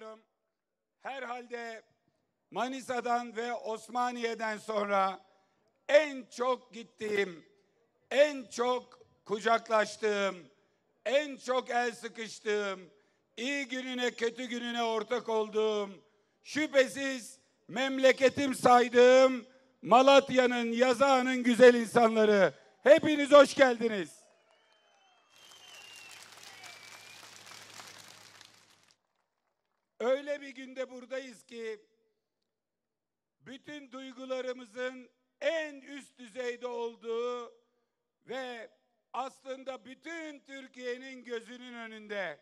ediyorum. Herhalde Manisa'dan ve Osmaniye'den sonra en çok gittiğim, en çok kucaklaştığım, en çok el sıkıştığım, iyi gününe kötü gününe ortak olduğum, şüphesiz memleketim saydığım Malatya'nın, Yazağı'nın güzel insanları. Hepiniz hoş geldiniz. Öyle bir günde buradayız ki bütün duygularımızın en üst düzeyde olduğu ve aslında bütün Türkiye'nin gözünün önünde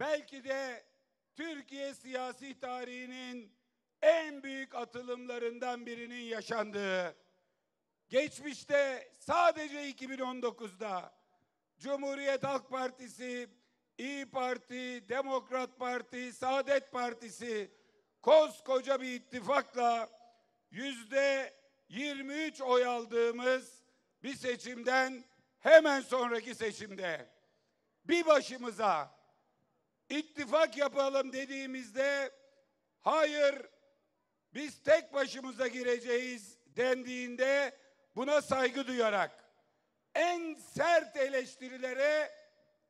belki de Türkiye siyasi tarihinin en büyük atılımlarından birinin yaşandığı geçmişte sadece 2019'da Cumhuriyet Halk Partisi, İyi Parti, Demokrat Parti, Saadet Partisi koskoca bir ittifakla yüzde 23 oy aldığımız bir seçimden hemen sonraki seçimde bir başımıza ittifak yapalım dediğimizde hayır biz tek başımıza gireceğiz dendiğinde buna saygı duyarak en sert eleştirilere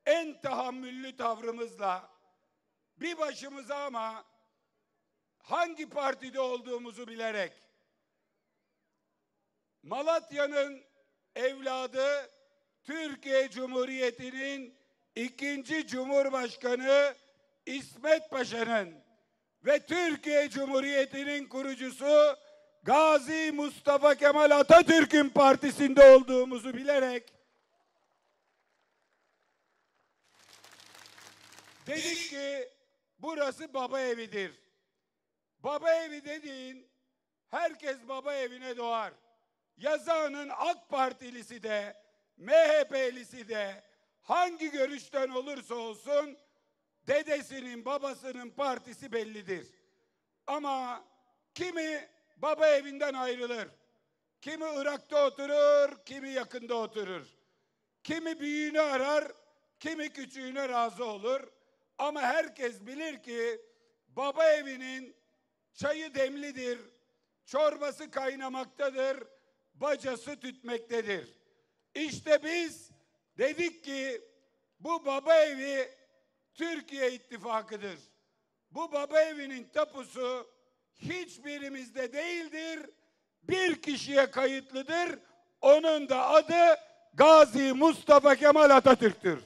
en tahammüllü tavrımızla bir başımıza ama hangi partide olduğumuzu bilerek Malatya'nın evladı Türkiye Cumhuriyeti'nin ikinci Cumhurbaşkanı İsmet Paşa'nın ve Türkiye Cumhuriyeti'nin kurucusu Gazi Mustafa Kemal Atatürk'ün partisinde olduğumuzu bilerek dedik ki burası baba evidir. Baba evi dediğin herkes baba evine doğar. Yazağının AK Partilisi de MHP'lisi de hangi görüşten olursa olsun dedesinin babasının partisi bellidir. Ama kimi baba evinden ayrılır. Kimi Irak'ta oturur, kimi yakında oturur. Kimi büyüğünü arar, kimi küçüğüne razı olur. Ama herkes bilir ki baba evinin çayı demlidir, çorbası kaynamaktadır, bacası tütmektedir. İşte biz dedik ki bu baba evi Türkiye ittifakıdır. Bu baba evinin tapusu hiçbirimizde değildir. Bir kişiye kayıtlıdır. Onun da adı Gazi Mustafa Kemal Atatürk'tür.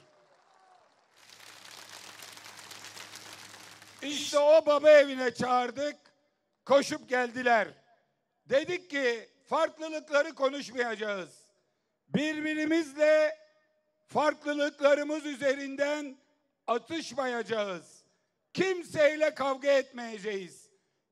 İşte o baba evine çağırdık. Koşup geldiler. Dedik ki farklılıkları konuşmayacağız. Birbirimizle farklılıklarımız üzerinden atışmayacağız. Kimseyle kavga etmeyeceğiz.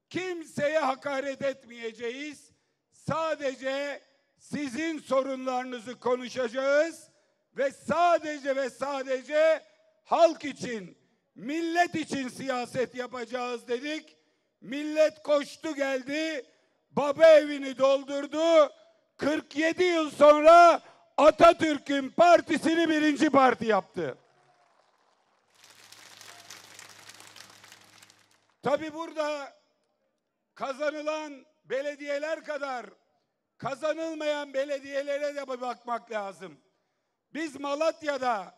Kimseye hakaret etmeyeceğiz. Sadece sizin sorunlarınızı konuşacağız ve sadece ve sadece halk için, millet için siyaset yapacağız dedik. Millet koştu geldi, baba evini doldurdu. 47 yıl sonra Atatürk'ün partisini birinci parti yaptı. Tabi burada kazanılan belediyeler kadar kazanılmayan belediyelere de bakmak lazım. Biz Malatya'da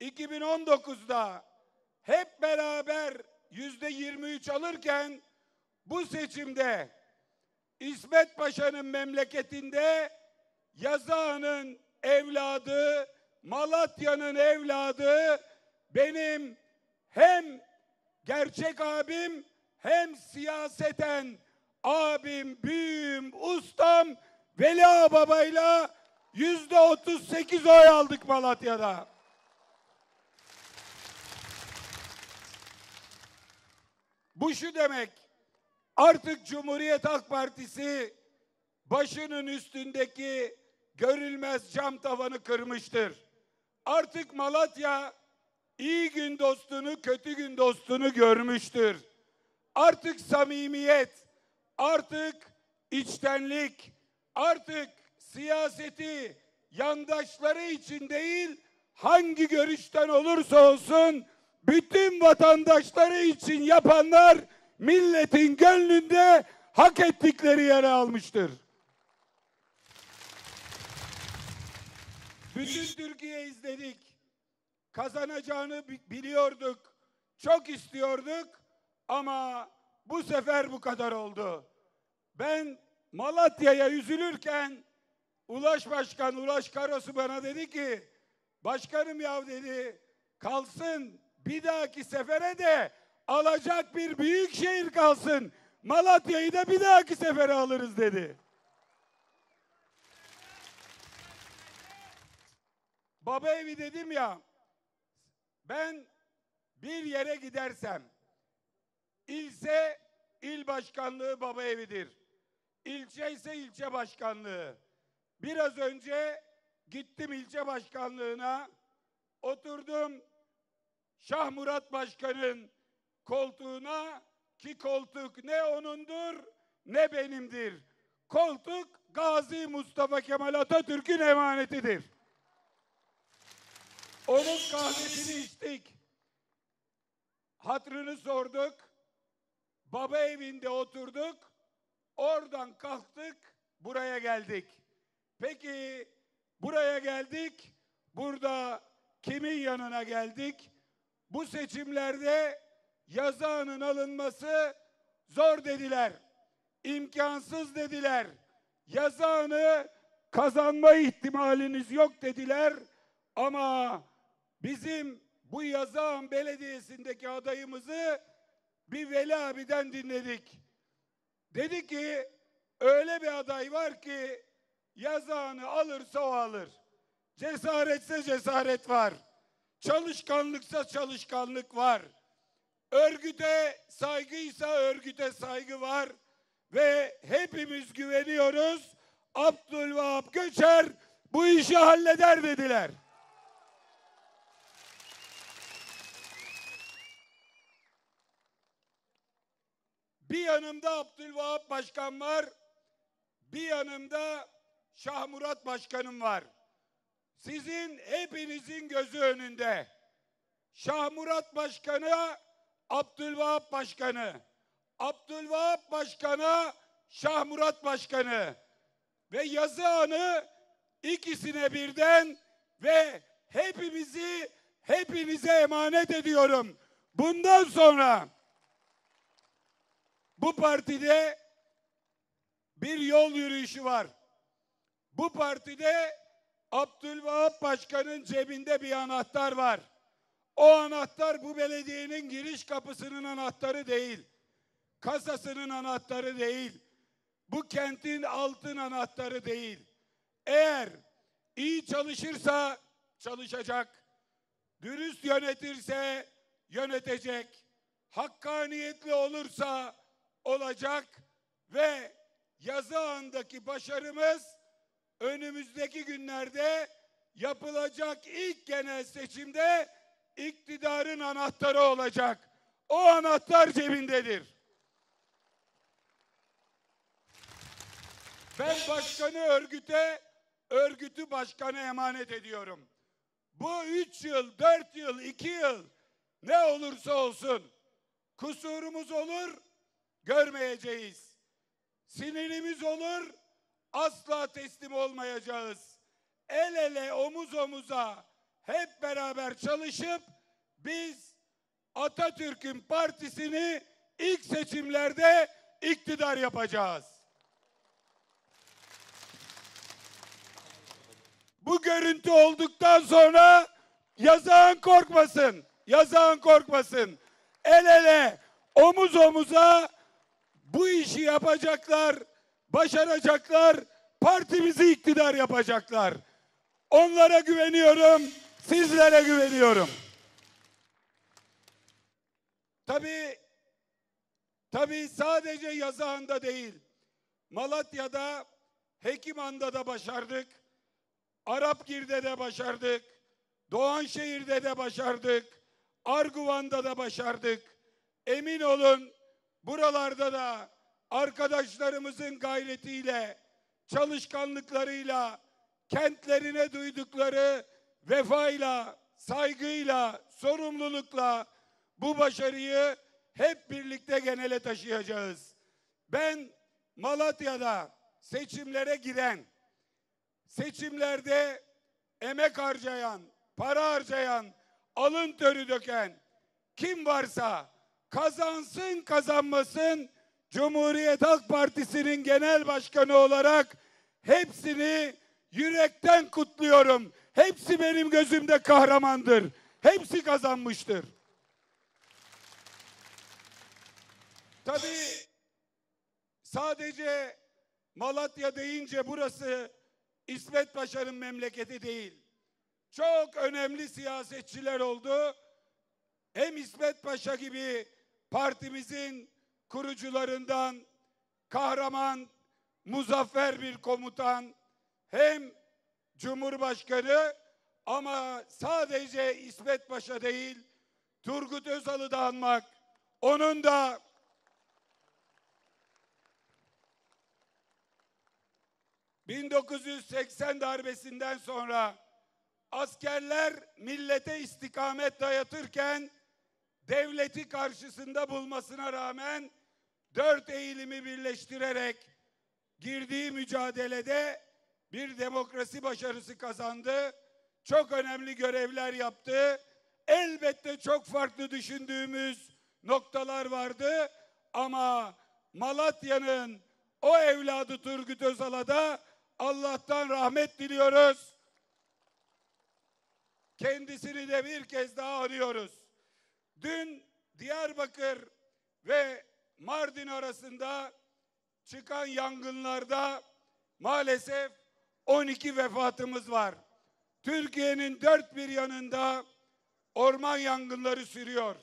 2019'da hep beraber yüzde 23 alırken bu seçimde İsmet Paşa'nın memleketinde Yazağı'nın evladı, Malatya'nın evladı benim hem gerçek abim hem siyaseten abim, büyüğüm, ustam Veli Baba'yla yüzde otuz sekiz oy aldık Malatya'da. Bu şu demek, artık Cumhuriyet Halk Partisi başının üstündeki görülmez cam tavanı kırmıştır. Artık Malatya iyi gün dostunu, kötü gün dostunu görmüştür. Artık samimiyet, artık içtenlik, artık siyaseti yandaşları için değil, hangi görüşten olursa olsun bütün vatandaşları için yapanlar milletin gönlünde hak ettikleri yere almıştır. Bütün Türkiye izledik. Kazanacağını bi- biliyorduk. Çok istiyorduk ama bu sefer bu kadar oldu. Ben Malatya'ya üzülürken Ulaş Başkan, Ulaş Karosu bana dedi ki başkanım yav dedi kalsın bir dahaki sefere de alacak bir büyük şehir kalsın. Malatya'yı da bir dahaki sefere alırız dedi. Baba evi dedim ya ben bir yere gidersem ilse il başkanlığı baba evidir. İlçe ise ilçe başkanlığı. Biraz önce gittim ilçe başkanlığına oturdum Şah Murat Başkan'ın koltuğuna ki koltuk ne onundur ne benimdir. Koltuk Gazi Mustafa Kemal Atatürk'ün emanetidir. Onun kahvesini içtik. Hatrını sorduk. Baba evinde oturduk. Oradan kalktık. Buraya geldik. Peki buraya geldik. Burada kimin yanına geldik? Bu seçimlerde yazağının alınması zor dediler. İmkansız dediler. Yazağını kazanma ihtimaliniz yok dediler. Ama bizim bu Yazağın Belediyesi'ndeki adayımızı bir Veli abiden dinledik. Dedi ki öyle bir aday var ki yazağını alırsa o alır. Cesaretse cesaret var. Çalışkanlıksa çalışkanlık var. Örgüte saygıysa örgüte saygı var. Ve hepimiz güveniyoruz. Abdülvahap Göçer bu işi halleder dediler. Bir yanımda Abdülvahap Başkan var. Bir yanımda Şah Murat Başkanım var. Sizin hepinizin gözü önünde. Şah Murat Başkan'a Abdülvahap Başkanı. Abdülvahap Başkan'a Şah Murat Başkanı. Ve yazı anı ikisine birden ve hepimizi hepinize emanet ediyorum. Bundan sonra bu partide bir yol yürüyüşü var. Bu partide Abdülvahap Başkan'ın cebinde bir anahtar var. O anahtar bu belediyenin giriş kapısının anahtarı değil. Kasasının anahtarı değil. Bu kentin altın anahtarı değil. Eğer iyi çalışırsa çalışacak. Dürüst yönetirse yönetecek. Hakkaniyetli olursa olacak ve yazı andaki başarımız önümüzdeki günlerde yapılacak ilk genel seçimde iktidarın anahtarı olacak. O anahtar cebindedir. Ben başkanı örgüte, örgütü başkanı emanet ediyorum. Bu üç yıl, dört yıl, iki yıl ne olursa olsun kusurumuz olur, görmeyeceğiz. Sinirimiz olur, asla teslim olmayacağız. El ele, omuz omuza hep beraber çalışıp biz Atatürk'ün partisini ilk seçimlerde iktidar yapacağız. Bu görüntü olduktan sonra yazağın korkmasın. Yazağın korkmasın. El ele, omuz omuza bu işi yapacaklar, başaracaklar, partimizi iktidar yapacaklar. Onlara güveniyorum, sizlere güveniyorum. Tabii, tabii sadece Yazıhan'da değil, Malatya'da, Hekiman'da da başardık. Arapgir'de de başardık. Doğanşehir'de de başardık. Arguvan'da da başardık. Emin olun buralarda da arkadaşlarımızın gayretiyle, çalışkanlıklarıyla, kentlerine duydukları vefayla, saygıyla, sorumlulukla bu başarıyı hep birlikte genele taşıyacağız. Ben Malatya'da seçimlere giren, seçimlerde emek harcayan, para harcayan, alın törü döken kim varsa kazansın kazanmasın Cumhuriyet Halk Partisi'nin genel başkanı olarak hepsini yürekten kutluyorum. Hepsi benim gözümde kahramandır. Hepsi kazanmıştır. Tabii sadece Malatya deyince burası İsmet Paşa'nın memleketi değil. Çok önemli siyasetçiler oldu. Hem İsmet Paşa gibi partimizin kurucularından kahraman, muzaffer bir komutan, hem Cumhurbaşkanı ama sadece İsmet Paşa değil, Turgut Özal'ı da anmak, onun da ...1980 darbesinden sonra askerler millete istikamet dayatırken devleti karşısında bulmasına rağmen dört eğilimi birleştirerek girdiği mücadelede bir demokrasi başarısı kazandı. Çok önemli görevler yaptı. Elbette çok farklı düşündüğümüz noktalar vardı ama Malatya'nın o evladı Turgut Özal'a da Allah'tan rahmet diliyoruz. Kendisini de bir kez daha arıyoruz. Dün Diyarbakır ve Mardin arasında çıkan yangınlarda maalesef 12 vefatımız var. Türkiye'nin dört bir yanında orman yangınları sürüyor.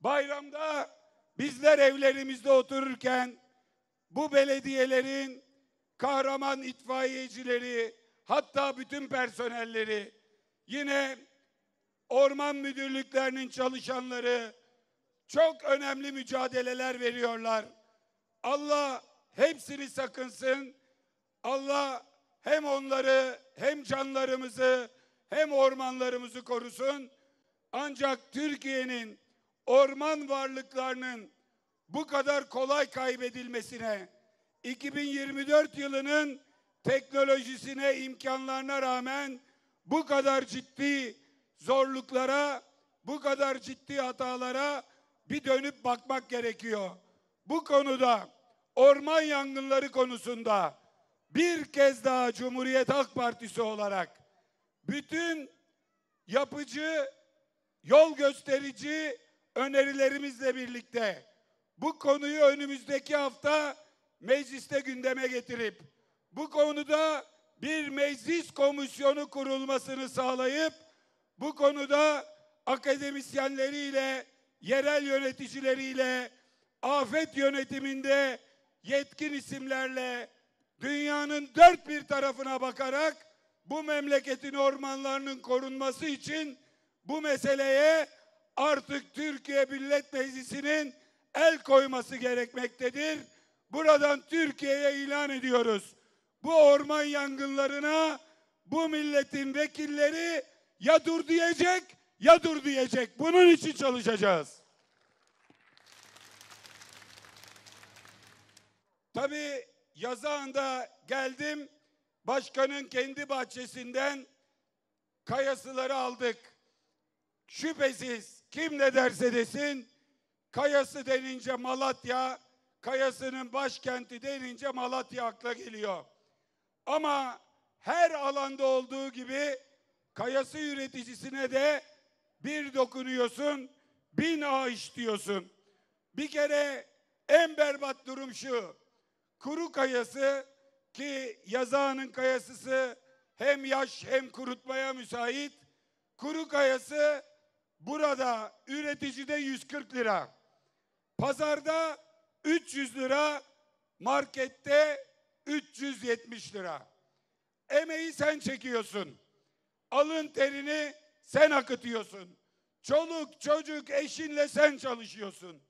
Bayramda bizler evlerimizde otururken bu belediyelerin kahraman itfaiyecileri hatta bütün personelleri yine orman müdürlüklerinin çalışanları çok önemli mücadeleler veriyorlar. Allah hepsini sakınsın. Allah hem onları hem canlarımızı hem ormanlarımızı korusun. Ancak Türkiye'nin orman varlıklarının bu kadar kolay kaybedilmesine 2024 yılının teknolojisine, imkanlarına rağmen bu kadar ciddi zorluklara, bu kadar ciddi hatalara bir dönüp bakmak gerekiyor. Bu konuda orman yangınları konusunda bir kez daha Cumhuriyet Halk Partisi olarak bütün yapıcı, yol gösterici önerilerimizle birlikte bu konuyu önümüzdeki hafta mecliste gündeme getirip bu konuda bir meclis komisyonu kurulmasını sağlayıp bu konuda akademisyenleriyle, yerel yöneticileriyle, afet yönetiminde yetkin isimlerle dünyanın dört bir tarafına bakarak bu memleketin ormanlarının korunması için bu meseleye artık Türkiye Millet Meclisi'nin el koyması gerekmektedir. Buradan Türkiye'ye ilan ediyoruz. Bu orman yangınlarına bu milletin vekilleri ya dur diyecek ya dur diyecek. Bunun için çalışacağız. Tabii yazağında geldim. Başkanın kendi bahçesinden kayasıları aldık. Şüphesiz kim ne derse desin kayası denince Malatya, kayasının başkenti denince Malatya akla geliyor. Ama her alanda olduğu gibi kayası üreticisine de bir dokunuyorsun, bin ağaç diyorsun. Bir kere en berbat durum şu. Kuru kayası ki yazağının kayasısı hem yaş hem kurutmaya müsait. Kuru kayası burada üreticide 140 lira. Pazarda 300 lira, markette 370 lira. Emeği sen çekiyorsun. Alın terini sen akıtıyorsun. Çoluk çocuk eşinle sen çalışıyorsun.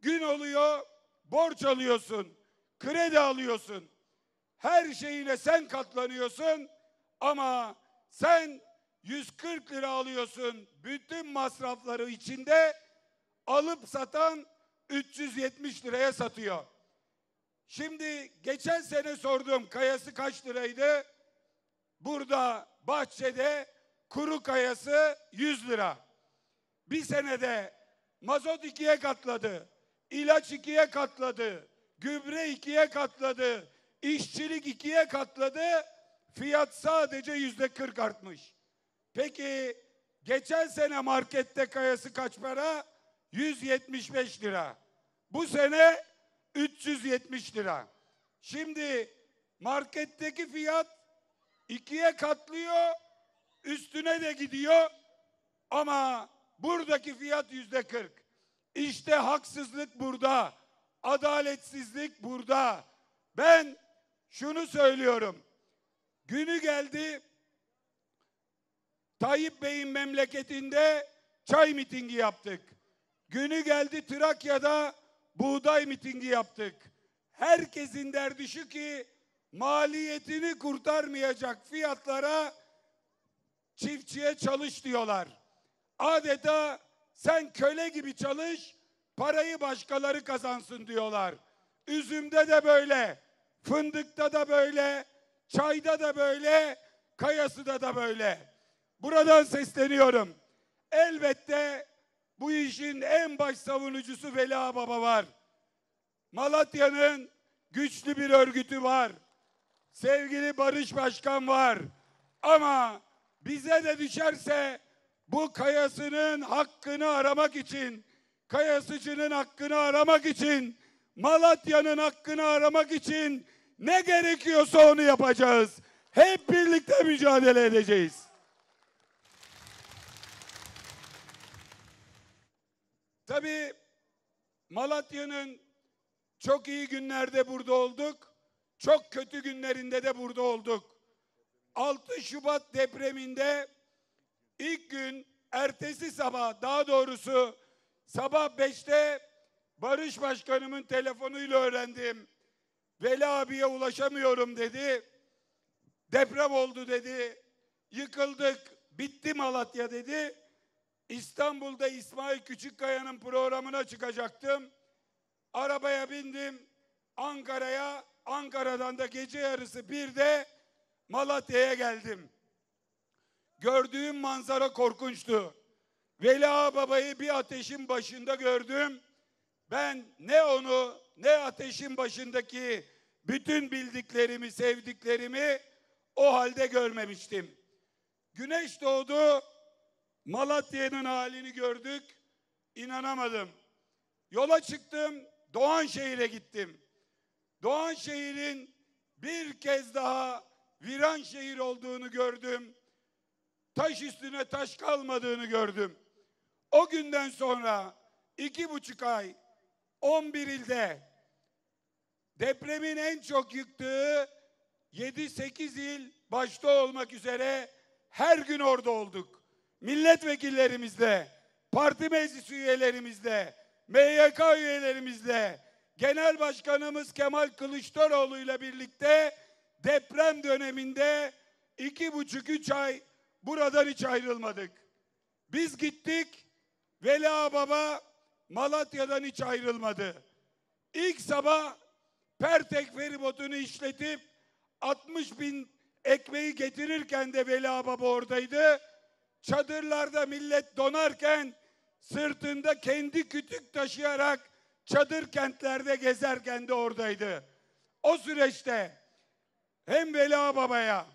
Gün oluyor borç alıyorsun. Kredi alıyorsun. Her şeyine sen katlanıyorsun ama sen 140 lira alıyorsun. Bütün masrafları içinde alıp satan 370 liraya satıyor. Şimdi geçen sene sordum kayası kaç liraydı? Burada bahçede kuru kayası 100 lira. Bir senede mazot ikiye katladı. ilaç ikiye katladı. Gübre ikiye katladı. işçilik ikiye katladı. Fiyat sadece yüzde 40 artmış. Peki geçen sene markette kayası kaç para? 175 lira. Bu sene 370 lira. Şimdi marketteki fiyat ikiye katlıyor, üstüne de gidiyor ama buradaki fiyat yüzde 40. İşte haksızlık burada, adaletsizlik burada. Ben şunu söylüyorum. Günü geldi Tayyip Bey'in memleketinde çay mitingi yaptık. Günü geldi Trakya'da buğday mitingi yaptık. Herkesin derdi şu ki maliyetini kurtarmayacak fiyatlara çiftçiye çalış diyorlar. Adeta sen köle gibi çalış, parayı başkaları kazansın diyorlar. Üzümde de böyle, fındıkta da böyle, çayda da böyle, kayasıda da böyle. Buradan sesleniyorum. Elbette bu işin en baş savunucusu Veli Baba var. Malatya'nın güçlü bir örgütü var. Sevgili Barış Başkan var. Ama bize de düşerse bu kayasının hakkını aramak için, kayasıcının hakkını aramak için, Malatya'nın hakkını aramak için ne gerekiyorsa onu yapacağız. Hep birlikte mücadele edeceğiz. Tabii Malatya'nın çok iyi günlerde burada olduk. Çok kötü günlerinde de burada olduk. 6 Şubat depreminde ilk gün ertesi sabah daha doğrusu sabah 5'te Barış Başkanımın telefonuyla öğrendim. Veli abiye ulaşamıyorum dedi. Deprem oldu dedi. Yıkıldık. Bitti Malatya dedi. İstanbul'da İsmail Küçükkaya'nın programına çıkacaktım. Arabaya bindim. Ankara'ya, Ankara'dan da gece yarısı bir de Malatya'ya geldim. Gördüğüm manzara korkunçtu. Veli Baba'yı bir ateşin başında gördüm. Ben ne onu ne ateşin başındaki bütün bildiklerimi, sevdiklerimi o halde görmemiştim. Güneş doğdu, Malatya'nın halini gördük. İnanamadım. Yola çıktım. Doğanşehir'e gittim. Doğanşehir'in bir kez daha viran şehir olduğunu gördüm. Taş üstüne taş kalmadığını gördüm. O günden sonra iki buçuk ay 11 ilde depremin en çok yıktığı 7-8 il başta olmak üzere her gün orada olduk milletvekillerimizle, parti meclis üyelerimizle, MYK üyelerimizle, Genel Başkanımız Kemal Kılıçdaroğlu ile birlikte deprem döneminde iki buçuk üç ay buradan hiç ayrılmadık. Biz gittik, Veli Baba Malatya'dan hiç ayrılmadı. İlk sabah Pertek feribotunu işletip 60 bin ekmeği getirirken de Veli Baba oradaydı çadırlarda millet donarken sırtında kendi kütük taşıyarak çadır kentlerde gezerken de oradaydı. O süreçte hem Vela Baba'ya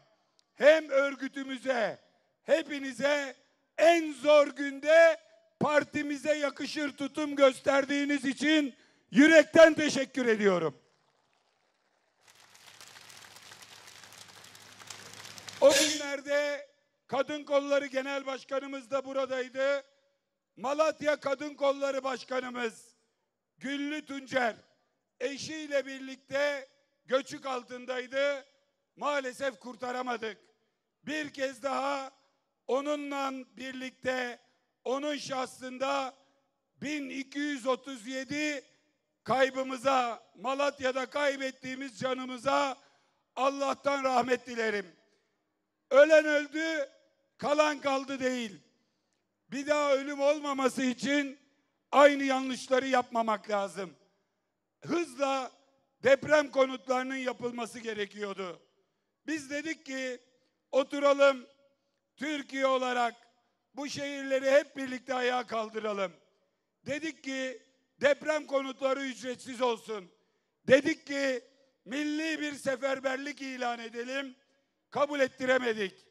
hem örgütümüze hepinize en zor günde partimize yakışır tutum gösterdiğiniz için yürekten teşekkür ediyorum. O günlerde Kadın Kolları Genel Başkanımız da buradaydı. Malatya Kadın Kolları Başkanımız Güllü Tuncer eşiyle birlikte göçük altındaydı. Maalesef kurtaramadık. Bir kez daha onunla birlikte onun şahsında 1237 kaybımıza, Malatya'da kaybettiğimiz canımıza Allah'tan rahmet dilerim. Ölen öldü, kalan kaldı değil. Bir daha ölüm olmaması için aynı yanlışları yapmamak lazım. Hızla deprem konutlarının yapılması gerekiyordu. Biz dedik ki oturalım Türkiye olarak bu şehirleri hep birlikte ayağa kaldıralım. Dedik ki deprem konutları ücretsiz olsun. Dedik ki milli bir seferberlik ilan edelim. Kabul ettiremedik.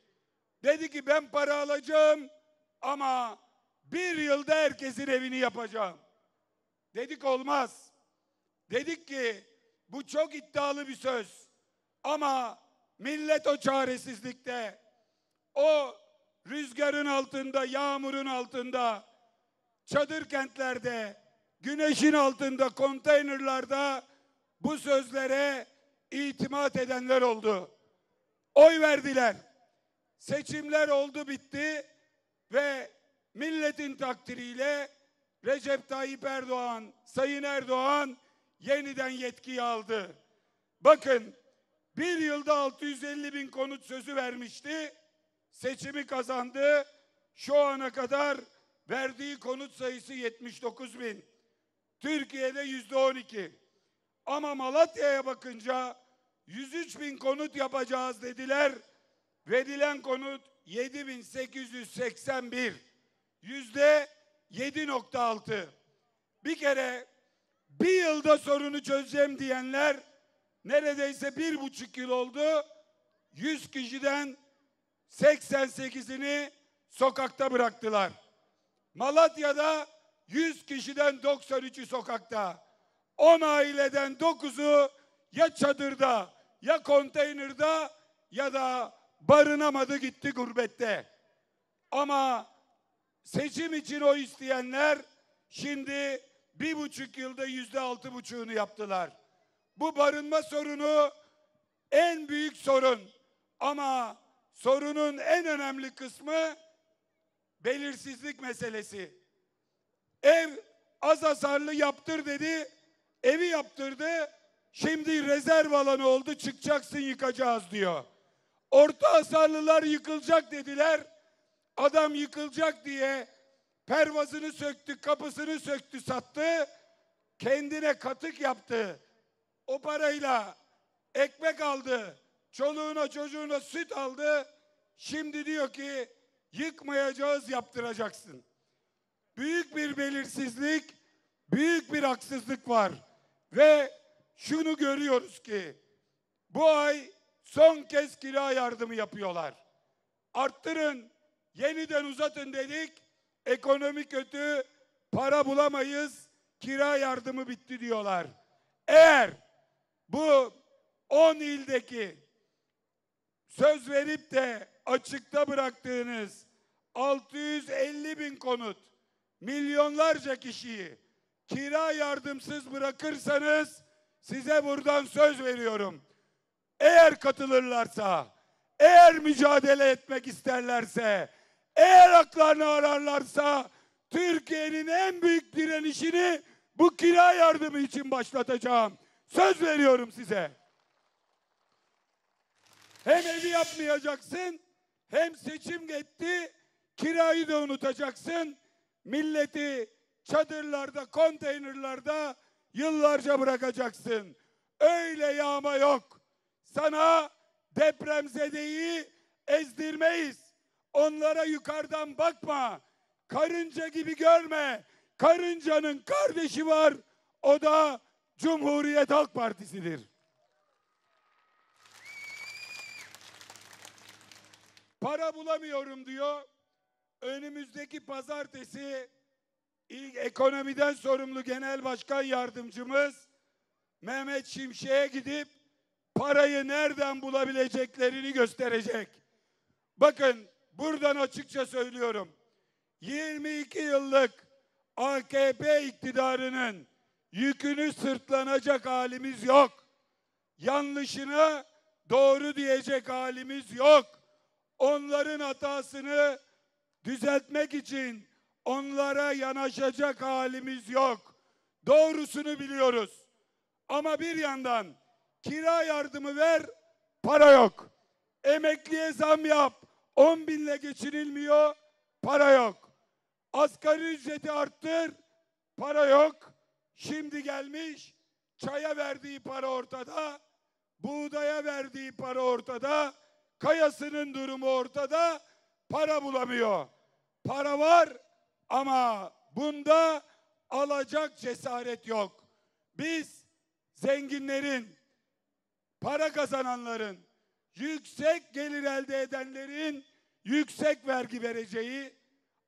Dedi ki ben para alacağım ama bir yılda herkesin evini yapacağım. Dedik olmaz. Dedik ki bu çok iddialı bir söz. Ama millet o çaresizlikte, o rüzgarın altında, yağmurun altında, çadır kentlerde, güneşin altında, konteynerlarda bu sözlere itimat edenler oldu. Oy verdiler. Seçimler oldu bitti ve milletin takdiriyle Recep Tayyip Erdoğan, Sayın Erdoğan yeniden yetkiyi aldı. Bakın bir yılda 650 bin konut sözü vermişti. Seçimi kazandı. Şu ana kadar verdiği konut sayısı 79 bin. Türkiye'de yüzde 12. Ama Malatya'ya bakınca 103 bin konut yapacağız dediler. Verilen konut 7881. Yüzde 7.6. Bir kere bir yılda sorunu çözeceğim diyenler neredeyse bir buçuk yıl oldu. 100 kişiden 88'ini sokakta bıraktılar. Malatya'da 100 kişiden 93'ü sokakta. 10 aileden 9'u ya çadırda ya konteynerde ya da barınamadı gitti gurbette. Ama seçim için o isteyenler şimdi bir buçuk yılda yüzde altı buçuğunu yaptılar. Bu barınma sorunu en büyük sorun. Ama sorunun en önemli kısmı belirsizlik meselesi. Ev az hasarlı yaptır dedi. Evi yaptırdı. Şimdi rezerv alanı oldu çıkacaksın yıkacağız diyor. Orta hasarlılar yıkılacak dediler. Adam yıkılacak diye pervazını söktü, kapısını söktü, sattı. Kendine katık yaptı. O parayla ekmek aldı. Çoluğuna çocuğuna süt aldı. Şimdi diyor ki yıkmayacağız yaptıracaksın. Büyük bir belirsizlik, büyük bir haksızlık var. Ve şunu görüyoruz ki bu ay son kez kira yardımı yapıyorlar. Arttırın, yeniden uzatın dedik. Ekonomi kötü, para bulamayız, kira yardımı bitti diyorlar. Eğer bu 10 ildeki söz verip de açıkta bıraktığınız 650 bin konut milyonlarca kişiyi kira yardımsız bırakırsanız size buradan söz veriyorum. Eğer katılırlarsa, eğer mücadele etmek isterlerse, eğer haklarını ararlarsa Türkiye'nin en büyük direnişini bu kira yardımı için başlatacağım. Söz veriyorum size. Hem evi yapmayacaksın, hem seçim gitti, kirayı da unutacaksın. Milleti çadırlarda, konteynerlarda yıllarca bırakacaksın. Öyle yağma yok. Sana depremzedeyi ezdirmeyiz. Onlara yukarıdan bakma. Karınca gibi görme. Karıncanın kardeşi var. O da Cumhuriyet Halk Partisi'dir. Para bulamıyorum diyor. Önümüzdeki pazartesi ilk ekonomiden sorumlu genel başkan yardımcımız Mehmet Şimşek'e gidip parayı nereden bulabileceklerini gösterecek. Bakın buradan açıkça söylüyorum. 22 yıllık AKP iktidarının yükünü sırtlanacak halimiz yok. Yanlışına doğru diyecek halimiz yok. Onların hatasını düzeltmek için onlara yanaşacak halimiz yok. Doğrusunu biliyoruz. Ama bir yandan kira yardımı ver, para yok. Emekliye zam yap, 10 binle geçinilmiyor, para yok. Asgari ücreti arttır, para yok. Şimdi gelmiş, çaya verdiği para ortada, buğdaya verdiği para ortada, kayasının durumu ortada, para bulamıyor. Para var ama bunda alacak cesaret yok. Biz zenginlerin, para kazananların, yüksek gelir elde edenlerin yüksek vergi vereceği,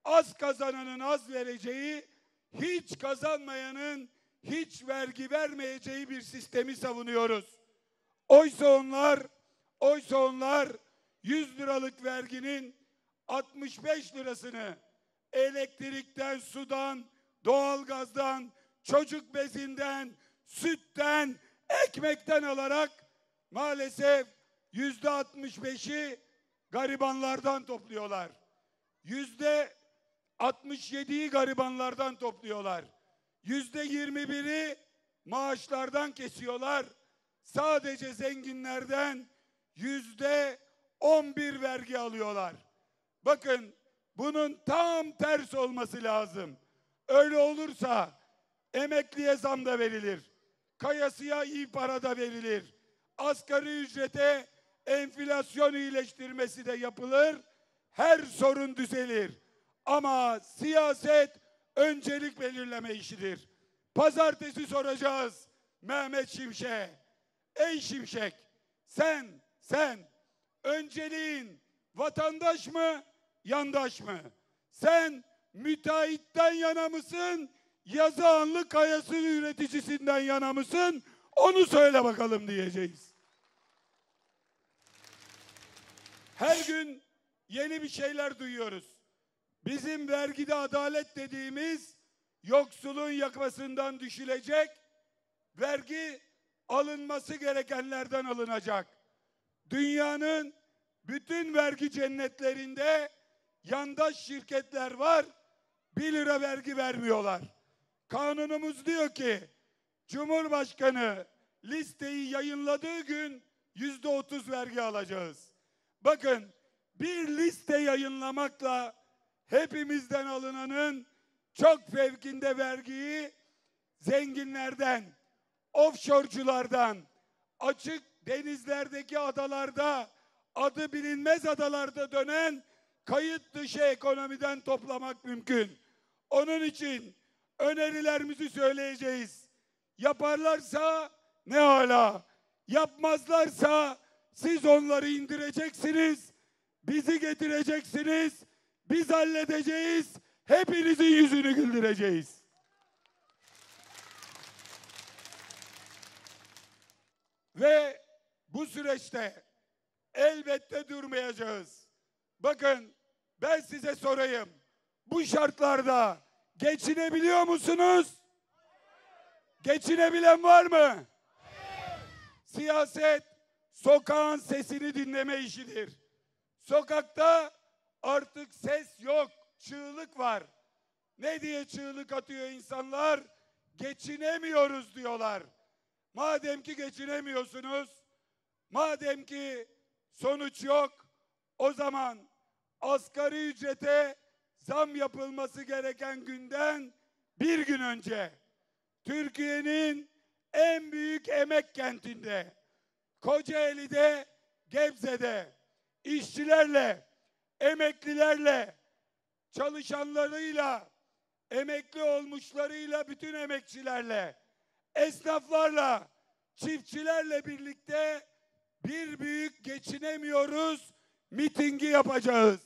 az kazananın az vereceği, hiç kazanmayanın hiç vergi vermeyeceği bir sistemi savunuyoruz. Oysa onlar, oysa onlar 100 liralık verginin 65 lirasını elektrikten, sudan, doğalgazdan, çocuk bezinden, sütten, ekmekten alarak maalesef yüzde 65'i garibanlardan topluyorlar. Yüzde 67'yi garibanlardan topluyorlar. Yüzde 21'i maaşlardan kesiyorlar. Sadece zenginlerden yüzde 11 vergi alıyorlar. Bakın bunun tam ters olması lazım. Öyle olursa emekliye zam da verilir. Kayasıya iyi para da verilir. Asgari ücrete enflasyon iyileştirmesi de yapılır. Her sorun düzelir. Ama siyaset öncelik belirleme işidir. Pazartesi soracağız Mehmet Şimşek. Ey Şimşek sen sen önceliğin vatandaş mı yandaş mı? Sen müteahhitten yana mısın? Yazıhanlı kayası üreticisinden yana mısın? Onu söyle bakalım diyeceğiz. Her gün yeni bir şeyler duyuyoruz. Bizim vergide adalet dediğimiz yoksulun yakmasından düşülecek, vergi alınması gerekenlerden alınacak. Dünyanın bütün vergi cennetlerinde yandaş şirketler var, bir lira vergi vermiyorlar. Kanunumuz diyor ki, Cumhurbaşkanı listeyi yayınladığı gün yüzde otuz vergi alacağız. Bakın bir liste yayınlamakla hepimizden alınanın çok fevkinde vergiyi zenginlerden, offshore'culardan, açık denizlerdeki adalarda, adı bilinmez adalarda dönen kayıt dışı ekonomiden toplamak mümkün. Onun için önerilerimizi söyleyeceğiz. Yaparlarsa ne hala, yapmazlarsa siz onları indireceksiniz, bizi getireceksiniz, biz halledeceğiz, hepinizin yüzünü güldüreceğiz. Ve bu süreçte elbette durmayacağız. Bakın ben size sorayım. Bu şartlarda geçinebiliyor musunuz? Geçinebilen var mı? Siyaset sokağın sesini dinleme işidir. Sokakta artık ses yok, çığlık var. Ne diye çığlık atıyor insanlar? Geçinemiyoruz diyorlar. Madem ki geçinemiyorsunuz, madem ki sonuç yok, o zaman asgari ücrete zam yapılması gereken günden bir gün önce Türkiye'nin en büyük emek kentinde Kocaeli'de, Gebze'de işçilerle, emeklilerle, çalışanlarıyla, emekli olmuşlarıyla, bütün emekçilerle, esnaflarla, çiftçilerle birlikte bir büyük geçinemiyoruz mitingi yapacağız.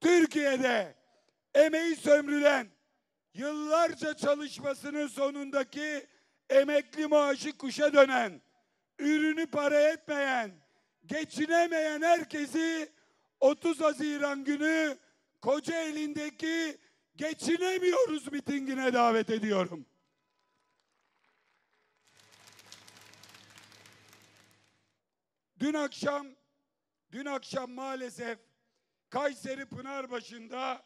Türkiye'de emeği sömrülen, yıllarca çalışmasının sonundaki emekli maaşı kuşa dönen, ürünü para etmeyen, geçinemeyen herkesi 30 Haziran günü Kocaeli'ndeki geçinemiyoruz mitingine davet ediyorum. Dün akşam dün akşam maalesef Kayseri Pınarbaşı'nda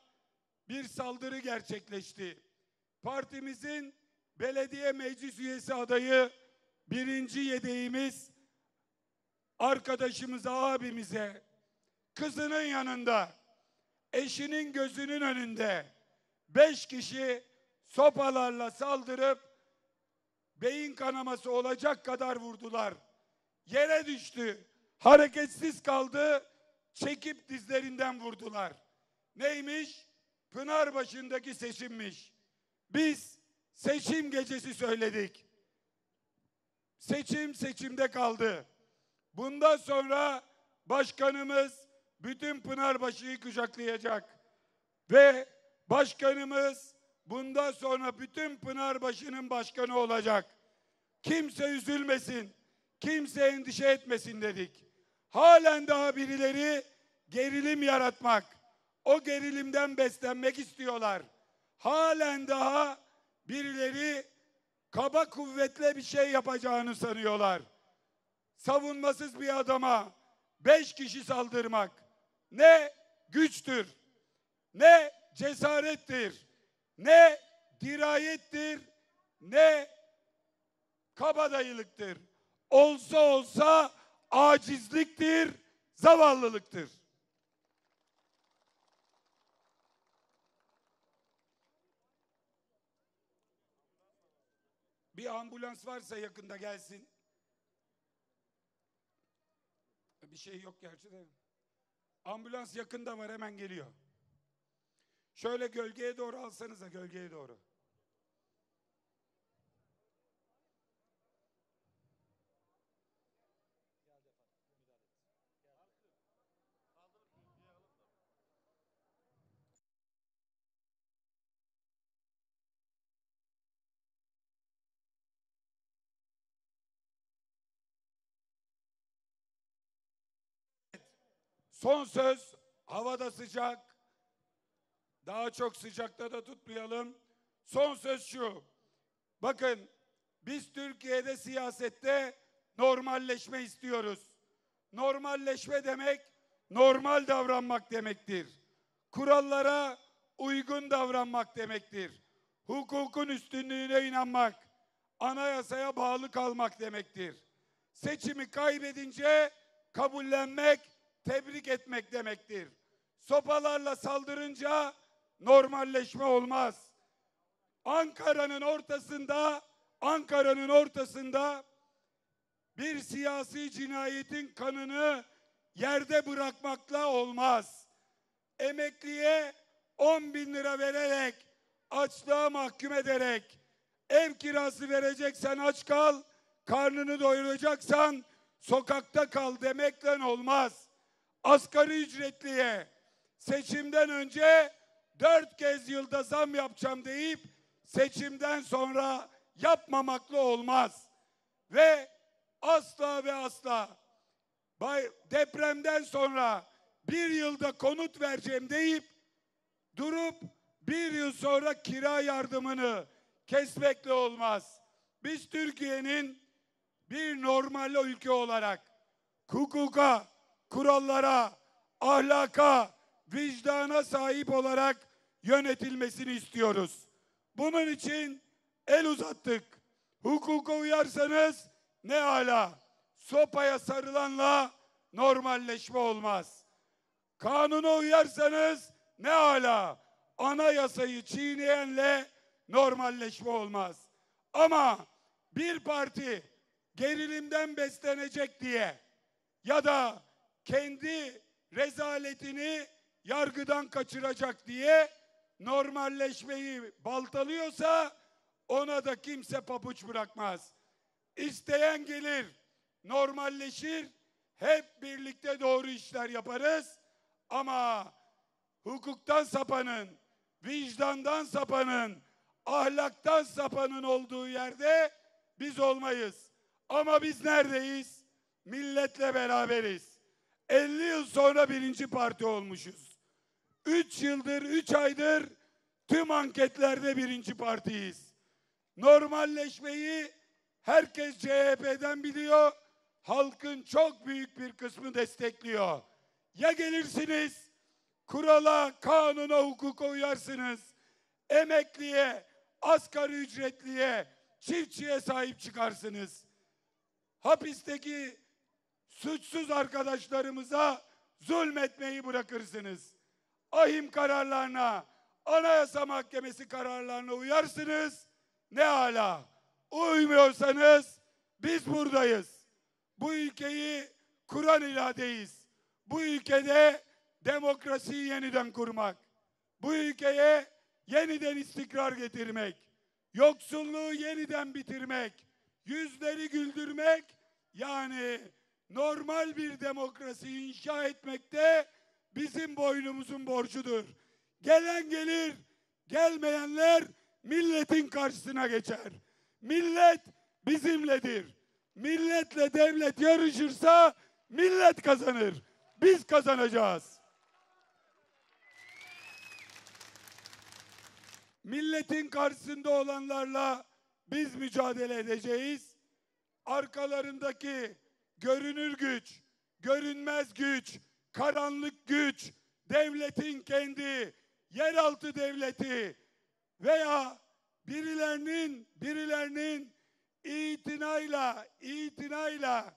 bir saldırı gerçekleşti. Partimizin belediye meclis üyesi adayı birinci yedeğimiz arkadaşımıza, abimize kızının yanında, eşinin gözünün önünde beş kişi sopalarla saldırıp beyin kanaması olacak kadar vurdular. Yere düştü. Hareketsiz kaldı. Çekip dizlerinden vurdular. Neymiş? Pınarbaşı'ndaki seçimmiş. Biz seçim gecesi söyledik. Seçim seçimde kaldı. Bundan sonra başkanımız bütün Pınarbaşı'yı kucaklayacak. Ve başkanımız bundan sonra bütün Pınarbaşı'nın başkanı olacak. Kimse üzülmesin, kimse endişe etmesin dedik. Halen daha birileri gerilim yaratmak, o gerilimden beslenmek istiyorlar. Halen daha birileri kaba kuvvetle bir şey yapacağını sanıyorlar. Savunmasız bir adama beş kişi saldırmak ne güçtür, ne cesarettir, ne dirayettir, ne kabadayılıktır. Olsa olsa acizliktir, zavallılıktır. Bir ambulans varsa yakında gelsin. Bir şey yok gerçi de. Ambulans yakında var hemen geliyor. Şöyle gölgeye doğru alsanıza gölgeye doğru. Son söz havada sıcak. Daha çok sıcakta da tutmayalım. Son söz şu. Bakın biz Türkiye'de siyasette normalleşme istiyoruz. Normalleşme demek normal davranmak demektir. Kurallara uygun davranmak demektir. Hukukun üstünlüğüne inanmak, anayasaya bağlı kalmak demektir. Seçimi kaybedince kabullenmek, tebrik etmek demektir. Sopalarla saldırınca normalleşme olmaz. Ankara'nın ortasında Ankara'nın ortasında bir siyasi cinayetin kanını yerde bırakmakla olmaz. Emekliye 10 bin lira vererek, açlığa mahkum ederek, ev kirası vereceksen aç kal, karnını doyuracaksan sokakta kal demekle olmaz. Asgari ücretliye seçimden önce dört kez yılda zam yapacağım deyip seçimden sonra yapmamakla olmaz. Ve asla ve asla depremden sonra bir yılda konut vereceğim deyip durup bir yıl sonra kira yardımını kesmekle olmaz. Biz Türkiye'nin bir normal ülke olarak hukuka, kurallara, ahlaka, vicdana sahip olarak yönetilmesini istiyoruz. Bunun için el uzattık. Hukuka uyarsanız ne ala. Sopaya sarılanla normalleşme olmaz. Kanuna uyarsanız ne ala. Anayasayı çiğneyenle normalleşme olmaz. Ama bir parti gerilimden beslenecek diye ya da kendi rezaletini yargıdan kaçıracak diye normalleşmeyi baltalıyorsa ona da kimse pabuç bırakmaz. İsteyen gelir, normalleşir, hep birlikte doğru işler yaparız. Ama hukuktan sapanın, vicdandan sapanın, ahlaktan sapanın olduğu yerde biz olmayız. Ama biz neredeyiz? Milletle beraberiz. 50 yıl sonra birinci parti olmuşuz. 3 yıldır, 3 aydır tüm anketlerde birinci partiyiz. Normalleşmeyi herkes CHP'den biliyor. Halkın çok büyük bir kısmı destekliyor. Ya gelirsiniz, kurala, kanuna, hukuka uyarsınız. Emekliye, asgari ücretliye, çiftçiye sahip çıkarsınız. Hapisteki suçsuz arkadaşlarımıza zulmetmeyi bırakırsınız. Ahim kararlarına, Anayasa Mahkemesi kararlarına uyarsınız. Ne hala. Uymuyorsanız biz buradayız. Bu ülkeyi kuran iladeyiz. Bu ülkede demokrasiyi yeniden kurmak. Bu ülkeye yeniden istikrar getirmek. Yoksulluğu yeniden bitirmek. Yüzleri güldürmek. Yani normal bir demokrasi inşa etmekte bizim boynumuzun borcudur. Gelen gelir, gelmeyenler milletin karşısına geçer. Millet bizimledir. Milletle devlet yarışırsa millet kazanır. Biz kazanacağız. Milletin karşısında olanlarla biz mücadele edeceğiz. Arkalarındaki görünür güç, görünmez güç, karanlık güç, devletin kendi, yeraltı devleti veya birilerinin birilerinin itinayla itinayla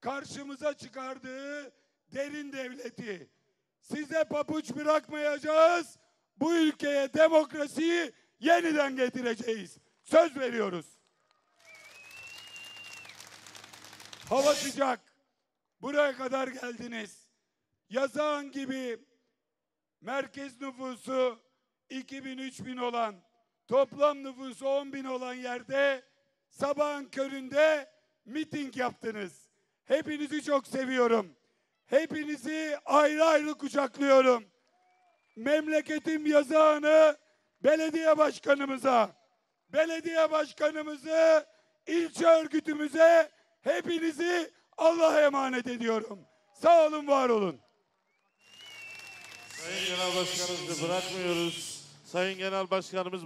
karşımıza çıkardığı derin devleti size papuç bırakmayacağız. Bu ülkeye demokrasiyi yeniden getireceğiz. Söz veriyoruz. Hava sıcak. Buraya kadar geldiniz. Yazağın gibi merkez nüfusu 2000-3000 olan, toplam nüfusu 10 bin olan yerde sabahın köründe miting yaptınız. Hepinizi çok seviyorum. Hepinizi ayrı ayrı kucaklıyorum. Memleketim yazağını belediye başkanımıza, belediye başkanımızı, ilçe örgütümüze hepinizi Allah'a emanet ediyorum. Sağ olun, var olun. Sayın Genel Başkanımızı bırakmıyoruz. Sayın Genel Başkanımız